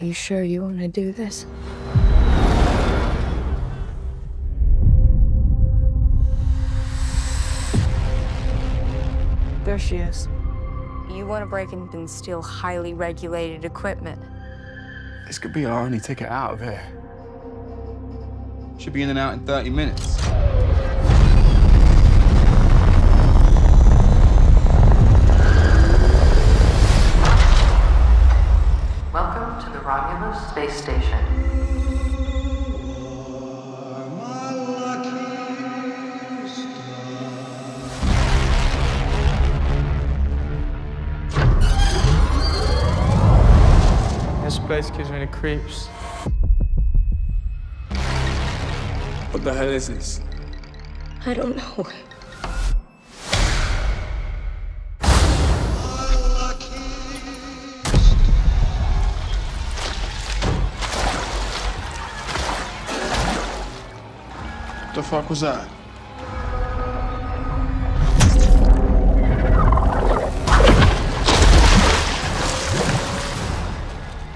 Are you sure you want to do this? There she is. You want to break in and steal highly regulated equipment. This could be our only ticket out of here. Should be in and out in 30 minutes. Welcome to the Romulus Space Station. This place gives me the creeps. What the hell is this? I don't know. The fuck was that?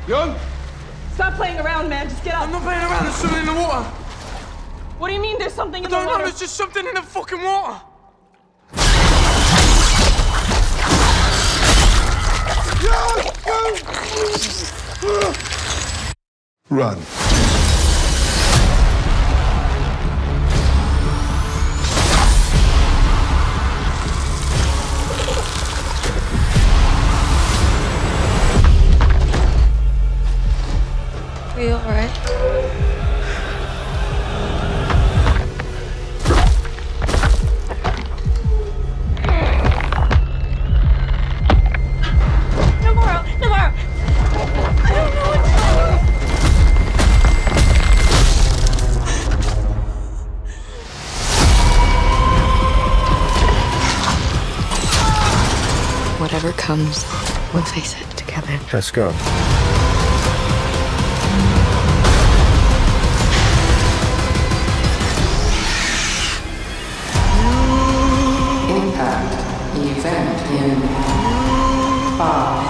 Young? Stop playing around, man. Just get up. I'm not playing around, there's something in the water. What do you mean there's something in the water? I don't know, water? there's just something in the fucking water. Run. Whatever comes, we'll face it together. Let's go. Impact event in five,